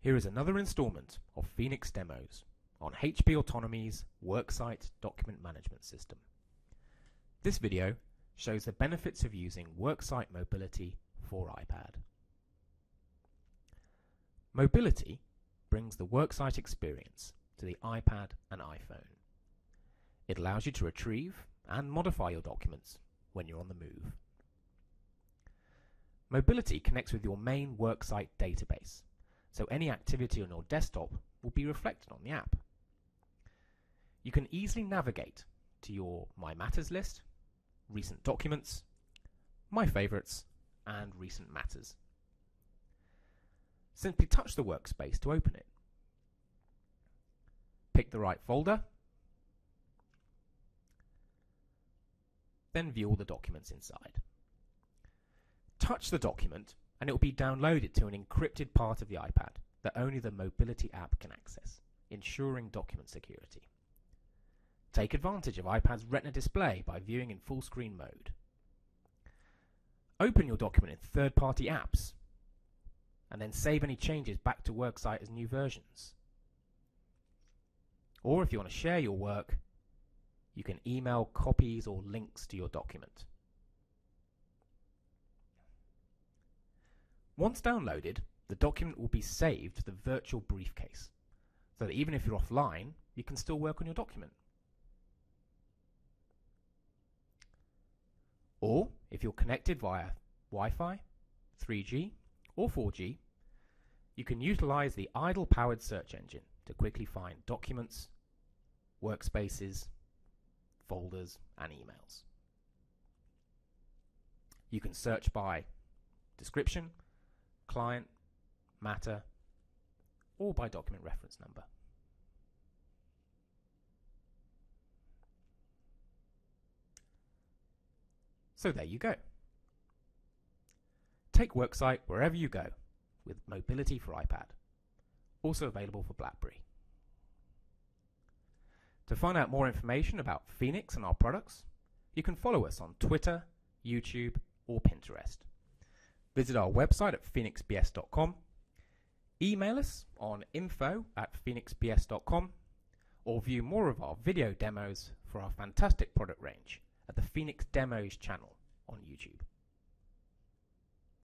Here is another installment of Phoenix Demos on HP Autonomy's Worksite Document Management System. This video shows the benefits of using Worksite Mobility for iPad. Mobility brings the Worksite experience to the iPad and iPhone. It allows you to retrieve and modify your documents when you're on the move. Mobility connects with your main Worksite database so any activity on your desktop will be reflected on the app. You can easily navigate to your My Matters list, recent documents, My Favorites, and Recent Matters. Simply touch the workspace to open it. Pick the right folder, then view all the documents inside. Touch the document and it will be downloaded to an encrypted part of the iPad that only the Mobility app can access, ensuring document security. Take advantage of iPad's Retina display by viewing in full screen mode. Open your document in third party apps and then save any changes back to Worksite as new versions. Or if you want to share your work, you can email copies or links to your document. Once downloaded, the document will be saved to the virtual briefcase, so that even if you're offline, you can still work on your document. Or, if you're connected via Wi-Fi, 3G, or 4G, you can utilize the IDOL-powered search engine to quickly find documents, workspaces, folders, and emails. You can search by description, client, matter, or by document reference number. So there you go. Take Worksite wherever you go with mobility for iPad. Also available for BlackBerry. To find out more information about Phoenix and our products, you can follow us on Twitter, YouTube, or Pinterest. Visit our website at phoenixbs.com, email us on info at phoenixbs.com, or view more of our video demos for our fantastic product range at the Phoenix Demos channel on YouTube.